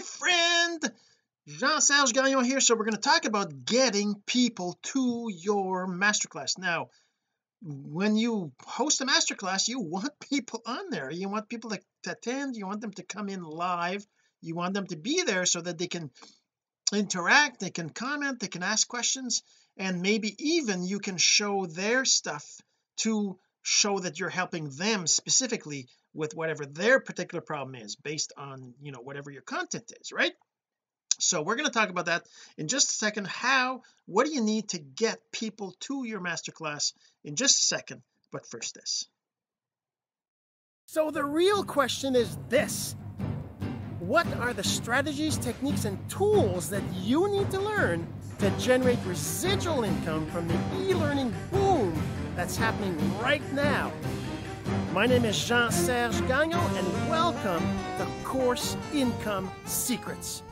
friend Jean-Serge Gagnon here. So we're going to talk about getting people to your masterclass. Now when you host a masterclass you want people on there. You want people to, to attend. You want them to come in live. You want them to be there so that they can interact they can comment they can ask questions and maybe even you can show their stuff to show that you're helping them specifically with whatever their particular problem is based on you know whatever your content is right? So we're going to talk about that in just a second. How what do you need to get people to your masterclass in just a second? But first this. So the real question is this. What are the strategies techniques and tools that you need to learn to generate residual income from the e-learning boom that's happening right now my name is Jean-Serge Gagnon and welcome to Course Income Secrets.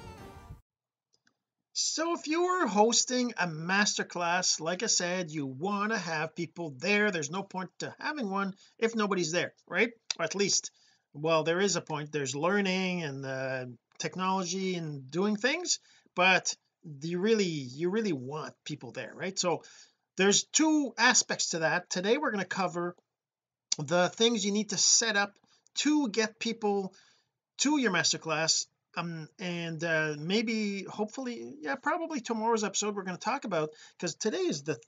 So if you are hosting a masterclass like I said you want to have people there. There's no point to having one if nobody's there right? Or at least well there is a point. There's learning and uh, technology and doing things but you really you really want people there right? So there's two aspects to that. Today we're going to cover the things you need to set up to get people to your masterclass um and uh maybe hopefully yeah probably tomorrow's episode we're going to talk about because today is the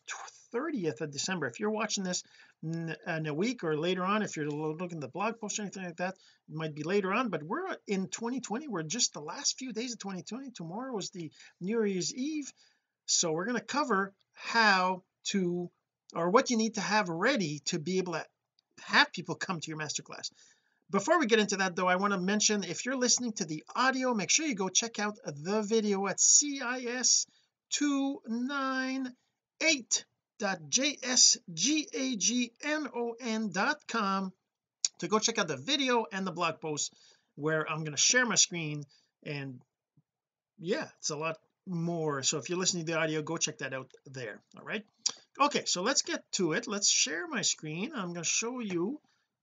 30th of December. If you're watching this in a week or later on if you're looking at the blog post or anything like that it might be later on but we're in 2020 we're just the last few days of 2020 tomorrow was the New Year's Eve so we're going to cover how to or what you need to have ready to be able to have people come to your masterclass. Before we get into that though I want to mention if you're listening to the audio make sure you go check out the video at cis298.jsgagnon.com to go check out the video and the blog post where I'm going to share my screen. And yeah it's a lot more. So if you're listening to the audio go check that out there. All right okay so let's get to it. Let's share my screen. I'm going to show you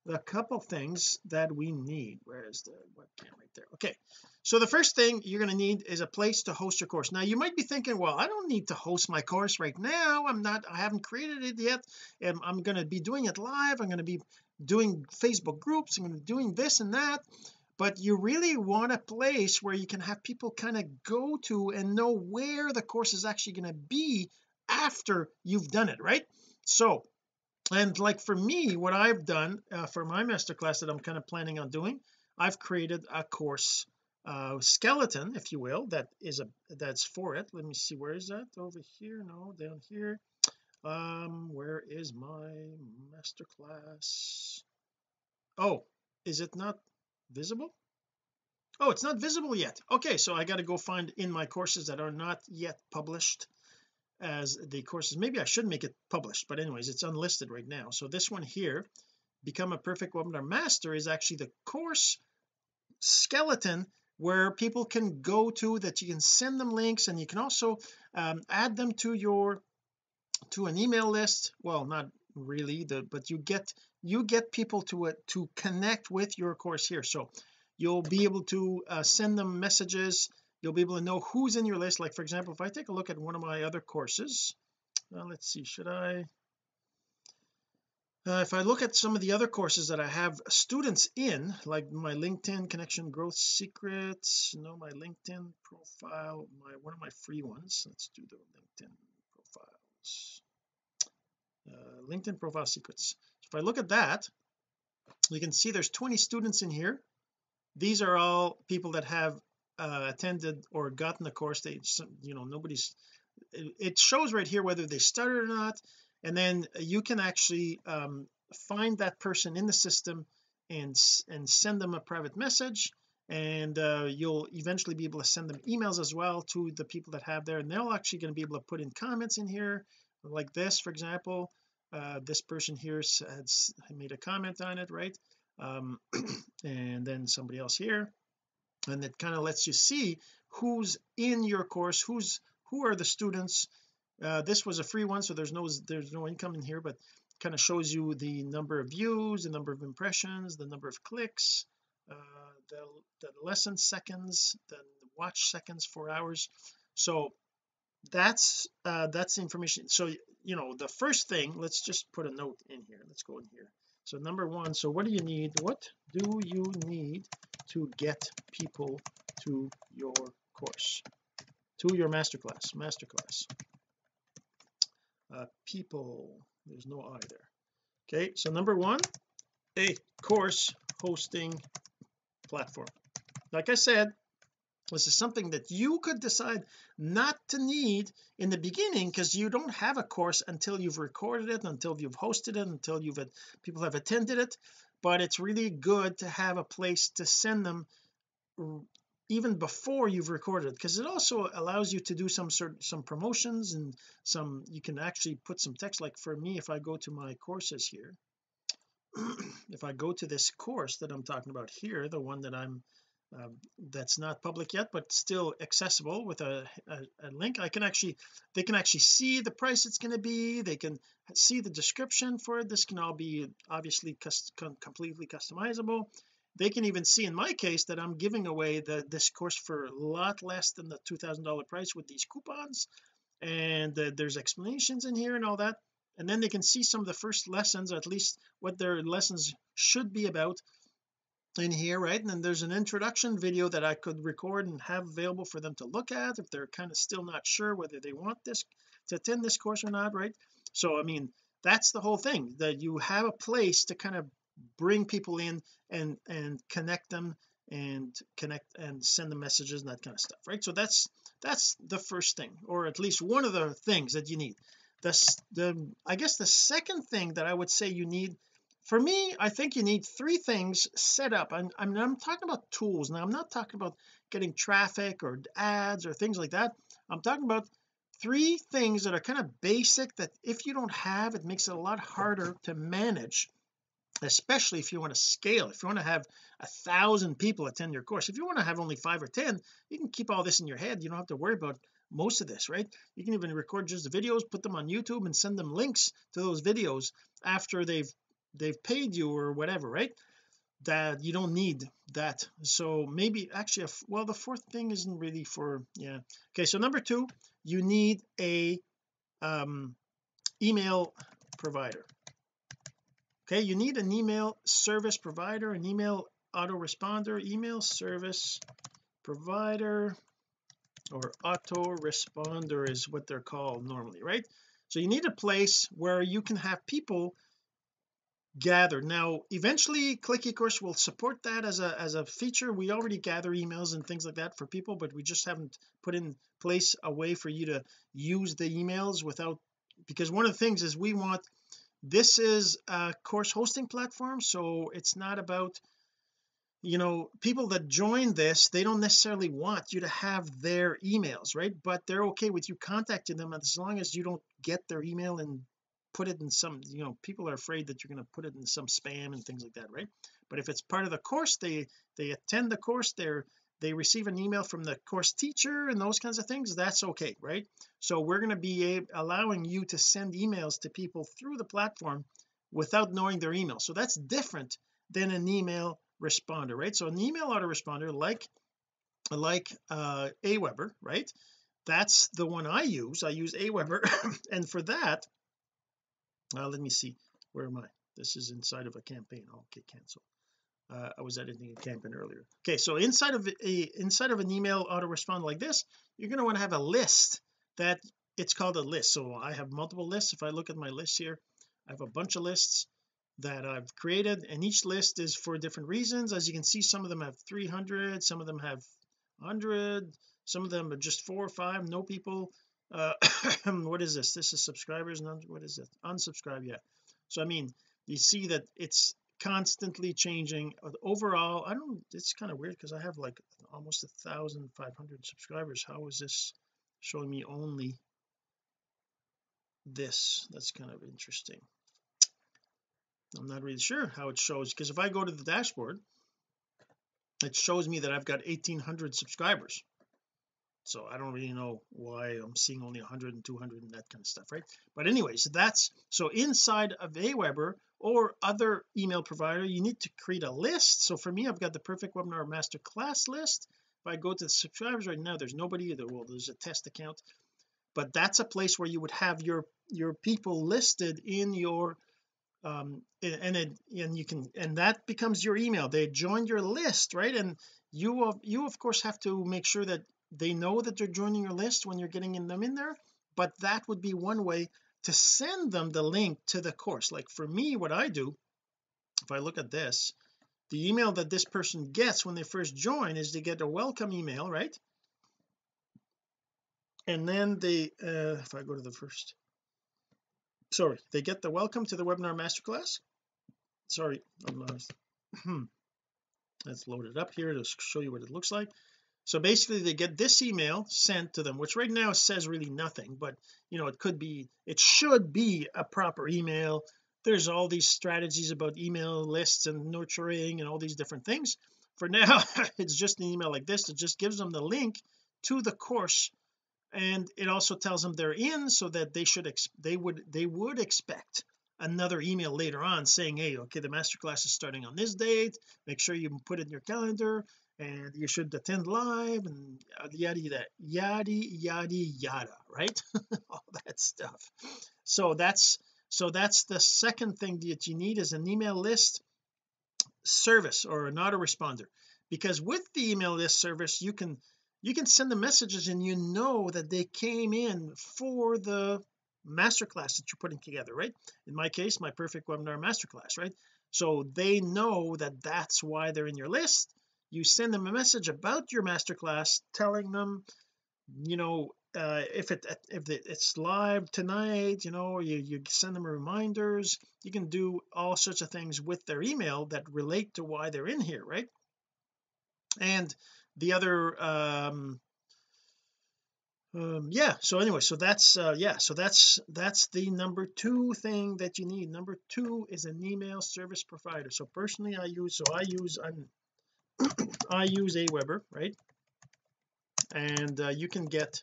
a couple things that we need. Where is the webcam? Right there. Okay so the first thing you're going to need is a place to host your course. Now you might be thinking well I don't need to host my course right now. I'm not I haven't created it yet and I'm going to be doing it live. I'm going to be doing Facebook groups. I'm going to be doing this and that. But you really want a place where you can have people kind of go to and know where the course is actually going to be after you've done it right? So and like for me what I've done uh, for my masterclass that I'm kind of planning on doing I've created a course uh skeleton if you will that is a that's for it. Let me see where is that? Over here no down here. Um where is my masterclass? Oh is it not visible? Oh it's not visible yet. Okay so I got to go find in my courses that are not yet published as the courses. Maybe I should make it published but anyways it's unlisted right now. So this one here become a perfect webinar master is actually the course skeleton where people can go to that you can send them links and you can also um, add them to your to an email list. Well not really the but you get you get people to it to connect with your course here. So you'll be able to uh, send them messages you'll be able to know who's in your list. Like for example if I take a look at one of my other courses uh, let's see should I uh, if I look at some of the other courses that I have students in like my LinkedIn connection growth secrets you know my LinkedIn profile my one of my free ones. Let's do the LinkedIn profiles. Uh, LinkedIn profile secrets. If I look at that you can see there's 20 students in here. These are all people that have uh, attended or gotten the course they you know nobody's it shows right here whether they started or not. And then you can actually um, find that person in the system and and send them a private message. And uh, you'll eventually be able to send them emails as well to the people that have there. And they're actually going to be able to put in comments in here like this for example. Uh, this person here has made a comment on it right? Um, and then somebody else here and it kind of lets you see who's in your course who's who are the students. Uh, this was a free one so there's no there's no income in here but kind of shows you the number of views the number of impressions the number of clicks uh, the, the lesson seconds the watch seconds for hours. So that's uh that's information. So you know the first thing let's just put a note in here. Let's go in here so number one so what do you need? What do you need to get people to your course? To your masterclass masterclass. Uh, people there's no I there. Okay so number one a course hosting platform. Like I said this is something that you could decide not to need in the beginning? Because you don't have a course until you've recorded it until you've hosted it until you've people have attended it. But it's really good to have a place to send them even before you've recorded it. Because it also allows you to do some sort some promotions and some you can actually put some text like for me if I go to my courses here if I go to this course that I'm talking about here the one that I'm um, that's not public yet but still accessible with a, a, a, link. I can actually they can actually see the price it's going to be. They can see the description for it. This can all be obviously completely customizable. They can even see in my case that I'm giving away the this course for a lot less than the $2,000 price with these coupons. And uh, there's explanations in here and all that. And then they can see some of the first lessons at least what their lessons should be about in here right? And then there's an introduction video that I could record and have available for them to look at if they're kind of still not sure whether they want this to attend this course or not right? So I mean that's the whole thing that you have a place to kind of bring people in and and connect them and connect and send them messages and that kind of stuff right? So that's that's the first thing or at least one of the things that you need. The the I guess the second thing that I would say you need for me I think you need three things set up. I'm, I'm, I'm talking about tools. Now I'm not talking about getting traffic or ads or things like that. I'm talking about three things that are kind of basic that if you don't have it makes it a lot harder to manage especially if you want to scale. If you want to have a thousand people attend your course if you want to have only five or ten you can keep all this in your head. You don't have to worry about most of this right? You can even record just the videos put them on YouTube and send them links to those videos after they've they've paid you or whatever right? That you don't need that. So maybe actually well the fourth thing isn't really for yeah. Okay so number two you need a um email provider. Okay you need an email service provider an email autoresponder email service provider or autoresponder is what they're called normally right? So you need a place where you can have people gather. Now eventually click ecourse will support that as a as a feature. We already gather emails and things like that for people but we just haven't put in place a way for you to use the emails without because one of the things is we want this is a course hosting platform so it's not about you know people that join this they don't necessarily want you to have their emails right? But they're okay with you contacting them as long as you don't get their email and put it in some you know people are afraid that you're going to put it in some spam and things like that right? But if it's part of the course they they attend the course they're they receive an email from the course teacher and those kinds of things that's okay right? So we're going to be allowing you to send emails to people through the platform without knowing their email. So that's different than an email responder right? So an email autoresponder like like uh Aweber right? That's the one I use. I use Aweber and for that uh, let me see. Where am I? This is inside of a campaign. Okay cancel uh, I was editing a campaign earlier. Okay so inside of a inside of an email autoresponder like this you're going to want to have a list that it's called a list. So I have multiple lists. If I look at my list here I have a bunch of lists that I've created and each list is for different reasons. As you can see some of them have 300 some of them have 100 some of them are just four or five no people uh what is this? This is subscribers and what is it unsubscribe yeah. So I mean you see that it's constantly changing. Overall I don't it's kind of weird because I have like almost a thousand five hundred subscribers. How is this showing me only this? That's kind of interesting. I'm not really sure how it shows because if I go to the dashboard it shows me that I've got 1800 subscribers so I don't really know why I'm seeing only 100 and 200 and that kind of stuff right? But anyways that's so inside of Aweber or other email provider you need to create a list. So for me I've got the perfect webinar master class list. If I go to the subscribers right now there's nobody there well there's a test account. But that's a place where you would have your your people listed in your um and it and you can and that becomes your email. They join your list right? And you of you of course have to make sure that they know that they're joining your list when you're getting in them in there but that would be one way to send them the link to the course. Like for me what I do if I look at this the email that this person gets when they first join is they get a welcome email right? And then they uh if I go to the first sorry they get the welcome to the webinar masterclass. Sorry I'm let's load it up here to show you what it looks like so basically they get this email sent to them which right now says really nothing but you know it could be it should be a proper email. There's all these strategies about email lists and nurturing and all these different things. For now it's just an email like this. It just gives them the link to the course and it also tells them they're in so that they should they would they would expect another email later on saying hey okay the masterclass is starting on this date. Make sure you put it in your calendar and you should attend live and yada yada yada yada yada right? All that stuff. So that's so that's the second thing that you need is an email list service or an autoresponder because with the email list service you can you can send the messages and you know that they came in for the masterclass that you're putting together right? In my case my perfect webinar masterclass right? So they know that that's why they're in your list you send them a message about your masterclass telling them you know uh, if it if it's live tonight you know you you send them reminders. You can do all sorts of things with their email that relate to why they're in here right? And the other um um yeah so anyway so that's uh yeah so that's that's the number two thing that you need. Number two is an email service provider. So personally I use so I use I'm I use Aweber right? And uh, you can get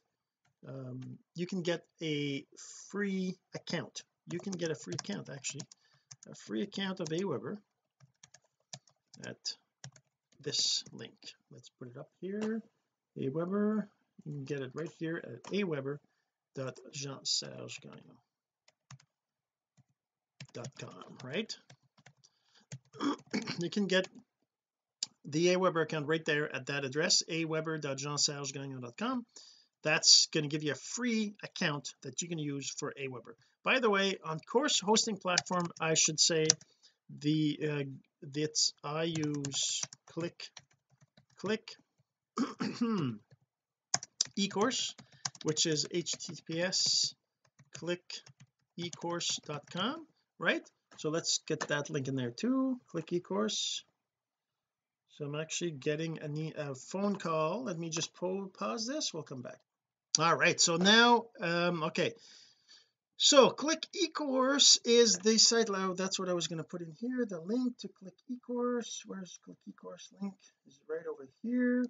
um, you can get a free account. You can get a free account actually. A free account of Aweber at this link. Let's put it up here. Aweber you can get it right here at aweber.jean-serge-gagnon.com right? You can get the Aweber account right there at that address aweber.jean-serge-gagnon.com that's going to give you a free account that you can use for Aweber by the way on course hosting platform I should say the uh, I use click click ecourse which is https click ecourse.com right? So let's get that link in there too. Click ecourse so I'm actually getting a, a phone call. Let me just pause this. We'll come back. All right. So now um okay. So click ecourse is the site. Oh, that's what I was going to put in here the link to click ecourse. Where's click ecourse link? Is right over here?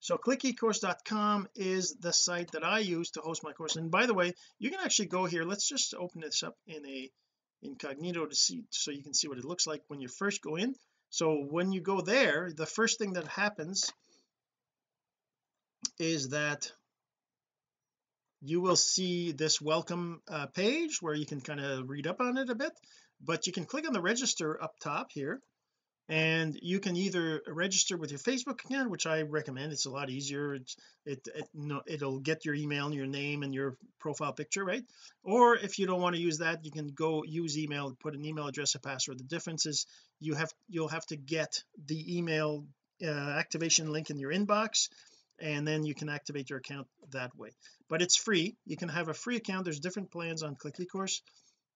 So clickecourse.com is the site that I use to host my course. And by the way you can actually go here. Let's just open this up in a incognito to see so you can see what it looks like when you first go in so when you go there the first thing that happens is that you will see this welcome uh, page where you can kind of read up on it a bit but you can click on the register up top here and you can either register with your Facebook account which I recommend it's a lot easier it's, it, it no, it'll get your email and your name and your profile picture right? Or if you don't want to use that you can go use email put an email address a password. The difference is you have you'll have to get the email uh, activation link in your inbox and then you can activate your account that way. But it's free. You can have a free account. There's different plans on click ecourse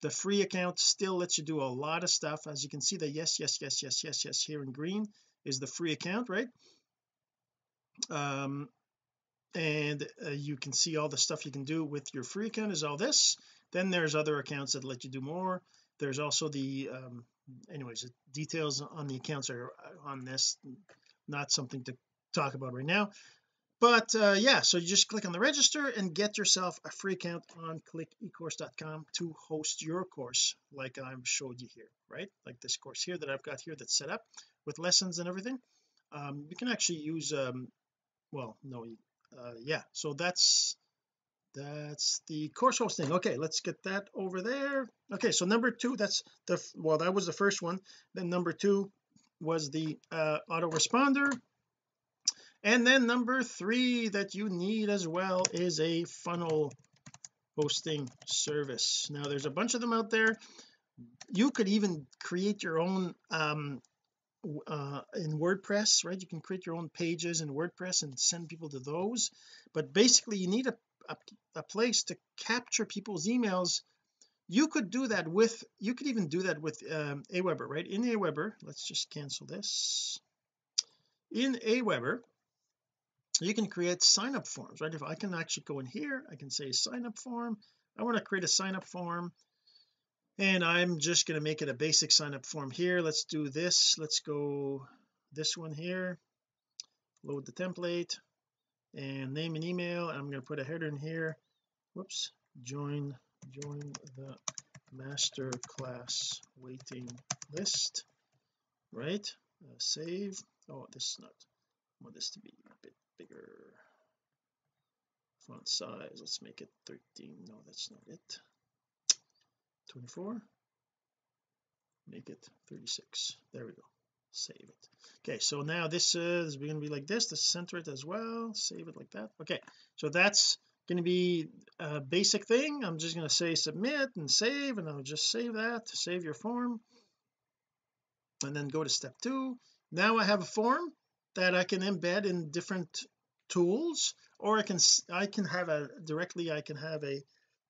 the free account still lets you do a lot of stuff. As you can see the yes yes yes yes yes yes here in green is the free account right? Um and uh, you can see all the stuff you can do with your free account is all this. Then there's other accounts that let you do more. There's also the um anyways details on the accounts are on this not something to talk about right now but uh, yeah so you just click on the register and get yourself a free account on clickecourse.com to host your course like I've showed you here right? Like this course here that I've got here that's set up with lessons and everything. Um, you can actually use um, well no uh, yeah so that's that's the course hosting. Okay let's get that over there. Okay so number two that's the well that was the first one. Then number two was the uh, autoresponder and then number three that you need as well is a funnel hosting service. Now there's a bunch of them out there. You could even create your own um uh in WordPress right? You can create your own pages in WordPress and send people to those. But basically you need a, a, a place to capture people's emails. You could do that with you could even do that with um, Aweber right? In Aweber let's just cancel this. In Aweber you can create sign up forms right? If I can actually go in here I can say sign up form. I want to create a sign up form and I'm just going to make it a basic sign up form here. Let's do this. Let's go this one here. Load the template and name and email I'm going to put a header in here. Whoops. Join join the master class waiting list. Right. Uh, save. Oh this is not I want this to be a bit bigger. Font size let's make it 13 no that's not it. 24 make it 36 there we go. Save it. Okay so now this is going to be like this to center it as well. Save it like that. Okay so that's going to be a basic thing. I'm just going to say submit and save and I'll just save that save your form. And then go to step two. Now I have a form that I can embed in different tools or I can I can have a directly I can have a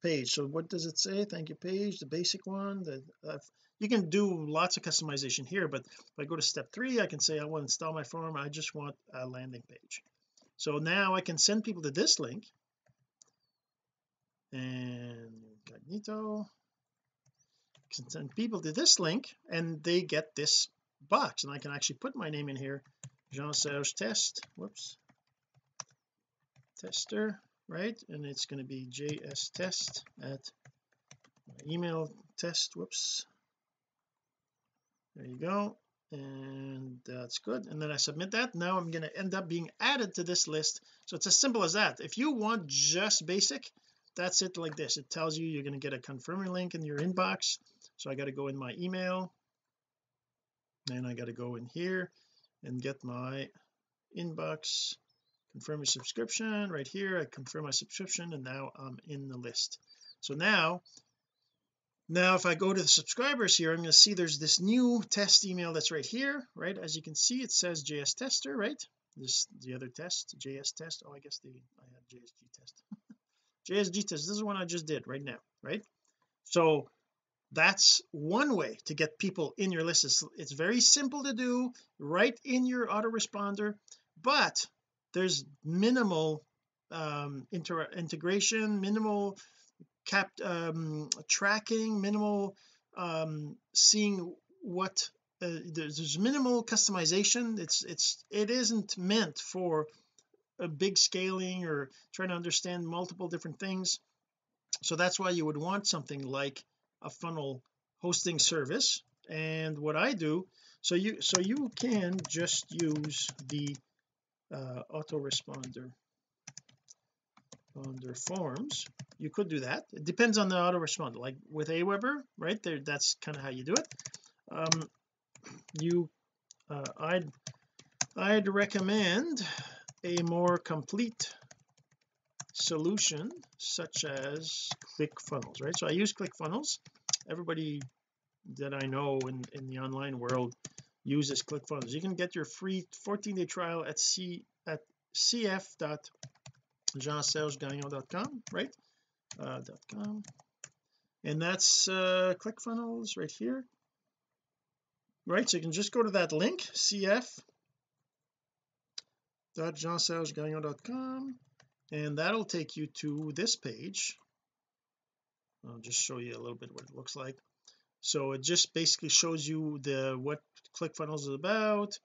page. So what does it say? Thank you page the basic one that uh, you can do lots of customization here but if I go to step three I can say I want to install my form. I just want a landing page. So now I can send people to this link. And incognito. Can send people to this link and they get this box and I can actually put my name in here Jean-Serge test. Whoops. Tester right? And it's going to be js test at email test. Whoops. There you go. And that's good. And then I submit that. Now I'm going to end up being added to this list. So it's as simple as that. If you want just basic that's it like this. It tells you you're going to get a confirming link in your inbox. So I got to go in my email. And I got to go in here and get my inbox confirm your subscription right here. I confirm my subscription and now I'm in the list. So now now if I go to the subscribers here I'm going to see there's this new test email that's right here right? As you can see it says JS tester right? This the other test JS test. Oh I guess the I had JSG test. JSG test this is one I just did right now right? So that's one way to get people in your list. It's, it's very simple to do right in your autoresponder but there's minimal um integration minimal cap um tracking minimal um seeing what uh, there's, there's minimal customization. It's it's it isn't meant for a big scaling or trying to understand multiple different things. So that's why you would want something like a funnel hosting service. And what I do so you so you can just use the uh, autoresponder under forms. You could do that. It depends on the autoresponder. Like with Aweber right there that's kind of how you do it. Um you uh, I'd I'd recommend a more complete solution such as ClickFunnels right? So I use ClickFunnels everybody that I know in in the online world uses ClickFunnels you can get your free 14 day trial at c at cf.jeansergegagnon.com right? Uh, .com. And that's uh ClickFunnels right here. Right so you can just go to that link cf .jeansergegagnon.com and that'll take you to this page. I'll just show you a little bit what it looks like. So it just basically shows you the what ClickFunnels is about.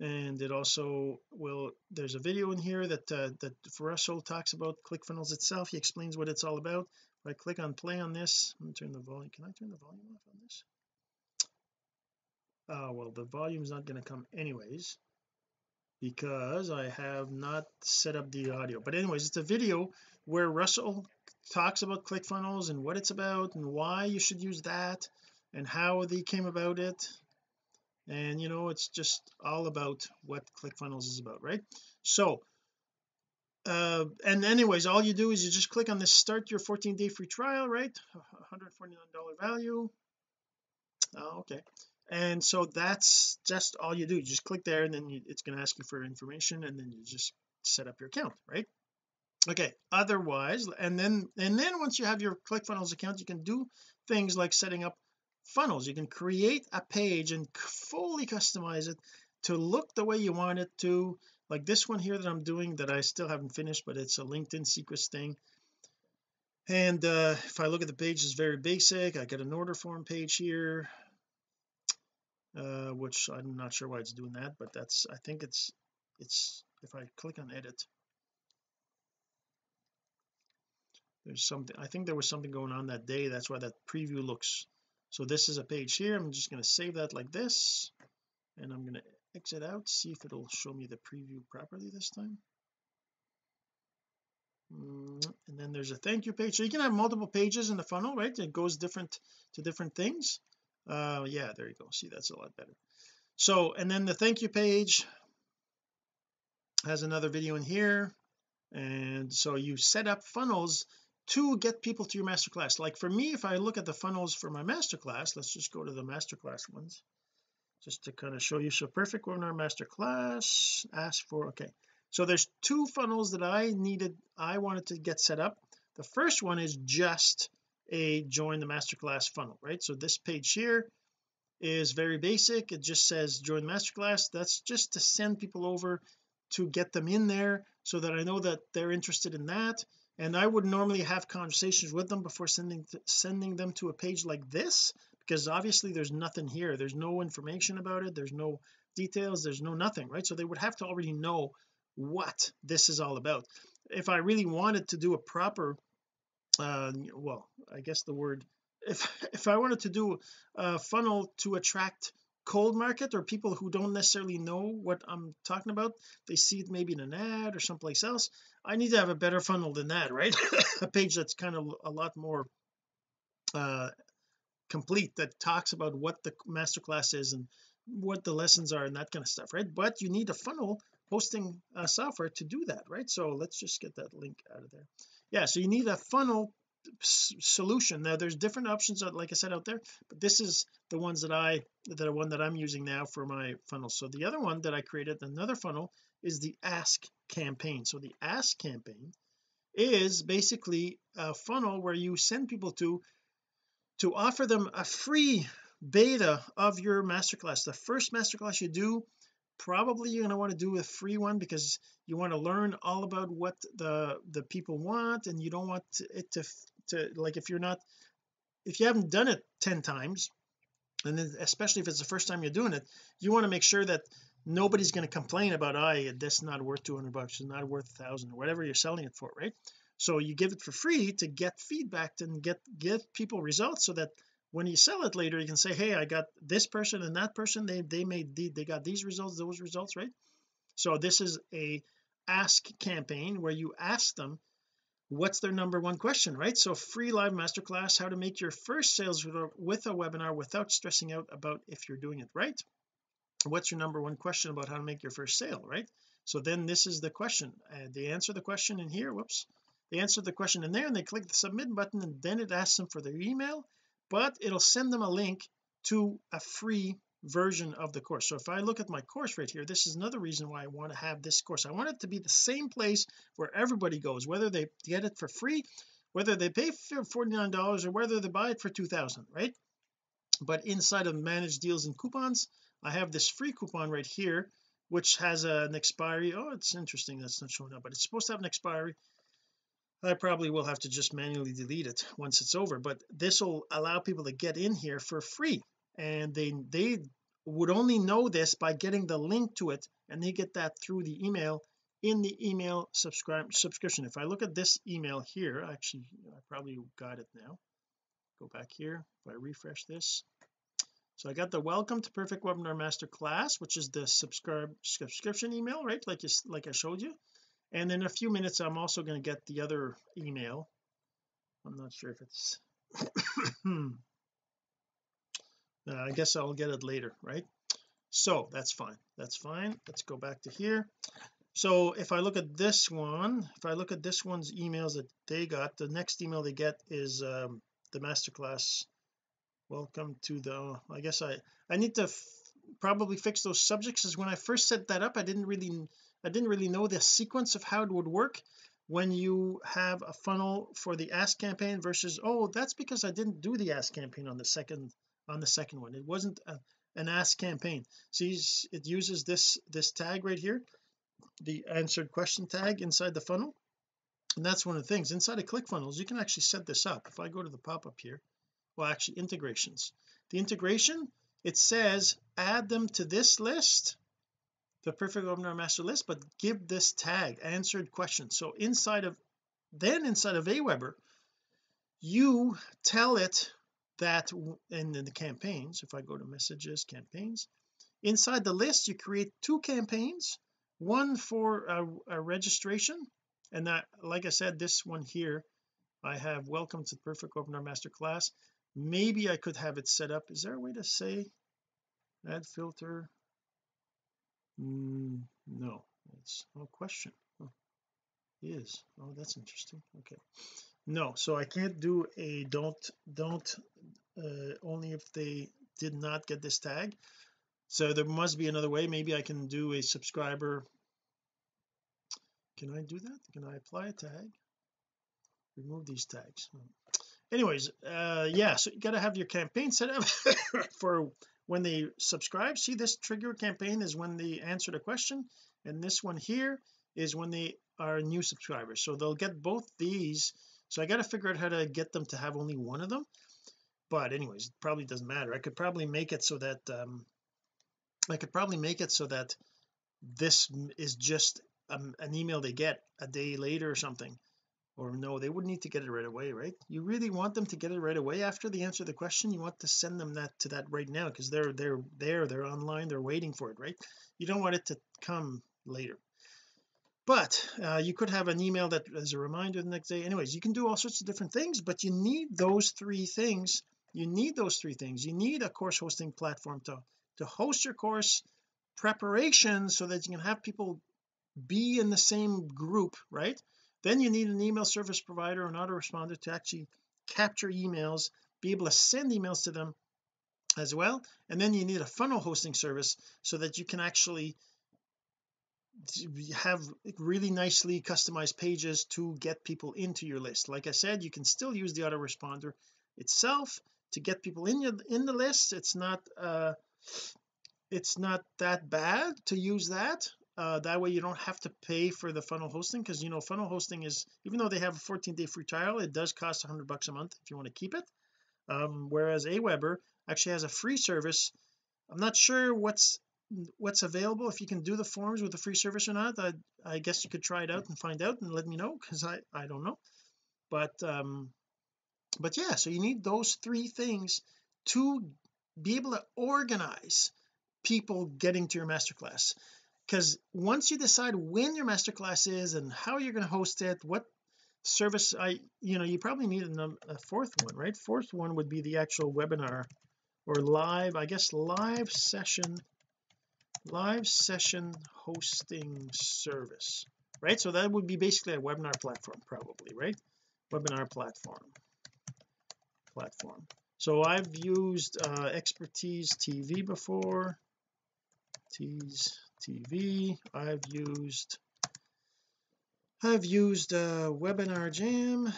And it also will there's a video in here that uh, that Russell talks about ClickFunnels itself. He explains what it's all about. If I click on play on this I'm turn the volume can I turn the volume off on this? Oh well the volume's not going to come anyways because I have not set up the audio. But anyways it's a video where Russell talks about ClickFunnels and what it's about and why you should use that and how they came about it. And you know it's just all about what ClickFunnels is about right? So uh and anyways all you do is you just click on this start your 14 day free trial right? 149 dollar value. Oh, okay and so that's just all you do. You just click there and then you, it's going to ask you for information and then you just set up your account right? Okay otherwise and then and then once you have your ClickFunnels account you can do things like setting up funnels. You can create a page and fully customize it to look the way you want it to. Like this one here that I'm doing that I still haven't finished but it's a LinkedIn secrets thing. And uh if I look at the page it's very basic. I got an order form page here uh which I'm not sure why it's doing that but that's I think it's it's if I click on edit there's something I think there was something going on that day that's why that preview looks so this is a page here I'm just going to save that like this and I'm going to exit out see if it'll show me the preview properly this time. Mm, and then there's a thank you page so you can have multiple pages in the funnel right? It goes different to different things uh yeah there you go. See that's a lot better. So and then the thank you page has another video in here. And so you set up funnels to get people to your masterclass. Like for me if I look at the funnels for my masterclass let's just go to the masterclass ones just to kind of show you. So perfect webinar masterclass ask for okay. So there's two funnels that I needed I wanted to get set up. The first one is just a join the masterclass funnel right? So this page here is very basic. It just says join the masterclass. That's just to send people over to get them in there so that I know that they're interested in that. And I would normally have conversations with them before sending sending them to a page like this because obviously there's nothing here. There's no information about it. There's no details. There's no nothing right? So they would have to already know what this is all about. If I really wanted to do a proper uh well I guess the word if if I wanted to do a funnel to attract cold market or people who don't necessarily know what I'm talking about they see it maybe in an ad or someplace else I need to have a better funnel than that right? A page that's kind of a lot more uh complete that talks about what the masterclass is and what the lessons are and that kind of stuff right? But you need a funnel hosting uh, software to do that right? So let's just get that link out of there yeah so you need a funnel solution. Now there's different options like I said out there but this is the ones that I the one that I'm using now for my funnel. So the other one that I created another funnel is the ask campaign. So the ask campaign is basically a funnel where you send people to to offer them a free beta of your masterclass. The first masterclass you do probably you're going to want to do a free one because you want to learn all about what the the people want and you don't want it to to like if you're not if you haven't done it 10 times and then especially if it's the first time you're doing it you want to make sure that nobody's going to complain about I oh, this not worth 200 bucks it's not worth a thousand or whatever you're selling it for right? So you give it for free to get feedback and get get people results so that when you sell it later you can say hey I got this person and that person. They they made the, they got these results those results right? So this is a ask campaign where you ask them what's their number one question right? So free live masterclass how to make your first sales with a webinar without stressing out about if you're doing it right. What's your number one question about how to make your first sale right? So then this is the question. Uh, they answer the question in here whoops. They answer the question in there and they click the submit button and then it asks them for their email but it'll send them a link to a free version of the course. So if I look at my course right here this is another reason why I want to have this course. I want it to be the same place where everybody goes whether they get it for free whether they pay for $49 or whether they buy it for 2000 right? But inside of managed deals and coupons I have this free coupon right here which has an expiry. Oh it's interesting that's not showing up but it's supposed to have an expiry I probably will have to just manually delete it once it's over but this will allow people to get in here for free. And they they would only know this by getting the link to it and they get that through the email in the email subscribe subscription. If I look at this email here actually I probably got it now. Go back here if I refresh this. So I got the welcome to perfect webinar master class which is the subscribe subscription email right? Like you like I showed you and in a few minutes I'm also going to get the other email. I'm not sure if it's uh, I guess I'll get it later right? So that's fine. That's fine. Let's go back to here. So if I look at this one if I look at this one's emails that they got the next email they get is um, the masterclass. Welcome to the I guess I I need to probably fix those subjects because when I first set that up I didn't really I didn't really know the sequence of how it would work when you have a funnel for the ask campaign versus oh that's because I didn't do the ask campaign on the second on the second one. It wasn't a, an ask campaign. See it uses this this tag right here the answered question tag inside the funnel. And that's one of the things. Inside of ClickFunnels you can actually set this up. If I go to the pop-up here well actually integrations. The integration it says add them to this list the perfect webinar master list but give this tag answered questions. So inside of then inside of Aweber you tell it that in, the campaigns if I go to messages campaigns inside the list you create two campaigns one for a, a registration and that like I said this one here I have welcome to the perfect webinar master class. Maybe I could have it set up. Is there a way to say add filter mm, no it's no question. Is. Oh that's interesting. Okay. No so I can't do a don't don't uh, only if they did not get this tag. So there must be another way. Maybe I can do a subscriber. Can I do that? Can I apply a tag? Remove these tags. Anyways uh yeah so you got to have your campaign set up for when they subscribe see this trigger campaign is when they answer the question and this one here is when they are new subscribers. So they'll get both these. So I got to figure out how to get them to have only one of them. But anyways it probably doesn't matter. I could probably make it so that um I could probably make it so that this is just um, an email they get a day later or something or no they wouldn't need to get it right away right? You really want them to get it right away after they answer the question? You want to send them that to that right now because they're they're there they're online they're waiting for it right? You don't want it to come later. But uh, you could have an email that as a reminder the next day. Anyways you can do all sorts of different things but you need those three things. You need those three things. You need a course hosting platform to to host your course preparation so that you can have people be in the same group right then you need an email service provider an autoresponder to actually capture emails be able to send emails to them as well. And then you need a funnel hosting service so that you can actually have really nicely customized pages to get people into your list. Like I said you can still use the autoresponder itself to get people in your in the list. It's not uh it's not that bad to use that uh, that way you don't have to pay for the funnel hosting because you know funnel hosting is even though they have a 14 day free trial it does cost 100 bucks a month if you want to keep it. Um, whereas Aweber actually has a free service. I'm not sure what's what's available if you can do the forms with the free service or not I, I guess you could try it out and find out and let me know because I I don't know. But um but yeah so you need those three things to be able to organize people getting to your masterclass because once you decide when your masterclass is and how you're going to host it what service I you know you probably need a, fourth one right? Fourth one would be the actual webinar or live I guess live session live session hosting service right? So that would be basically a webinar platform probably right? Webinar platform. Platform. So I've used uh, expertise TV before. Tease TV I've used I've used uh, webinar jam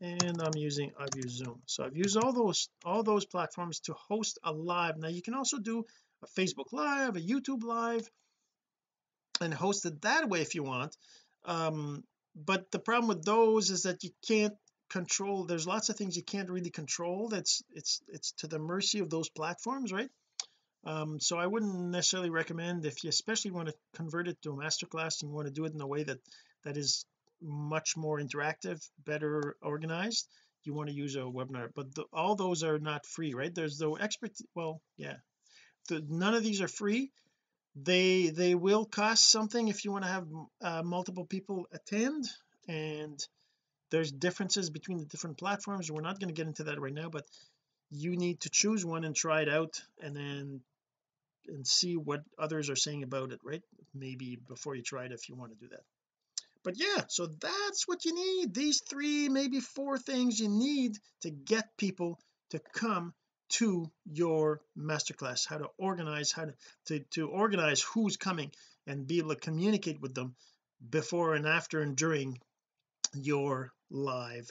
and I'm using I've used zoom. So I've used all those all those platforms to host a live. Now you can also do a Facebook live a YouTube live and host it that way if you want. Um but the problem with those is that you can't control there's lots of things you can't really control that's it's it's to the mercy of those platforms right um so I wouldn't necessarily recommend if you especially want to convert it to a masterclass and want to do it in a way that that is much more interactive better organized you want to use a webinar. But the, all those are not free right? There's the expert well yeah. The, none of these are free. They they will cost something if you want to have uh, multiple people attend and there's differences between the different platforms. We're not going to get into that right now but you need to choose one and try it out and then and see what others are saying about it right? Maybe before you try it if you want to do that. But yeah so that's what you need. These three maybe four things you need to get people to come to your masterclass. How to organize how to, to to organize who's coming and be able to communicate with them before and after and during your live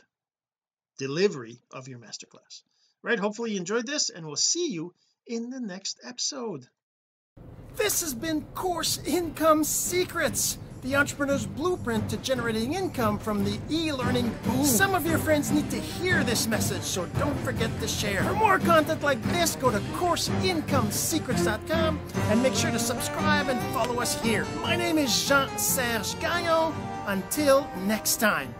delivery of your masterclass right hopefully you enjoyed this and we'll see you in the next episode this has been course income secrets the entrepreneur's blueprint to generating income from the e-learning boom. Some of your friends need to hear this message, so don't forget to share. For more content like this, go to CourseIncomeSecrets.com and make sure to subscribe and follow us here. My name is Jean-Serge Gagnon. Until next time.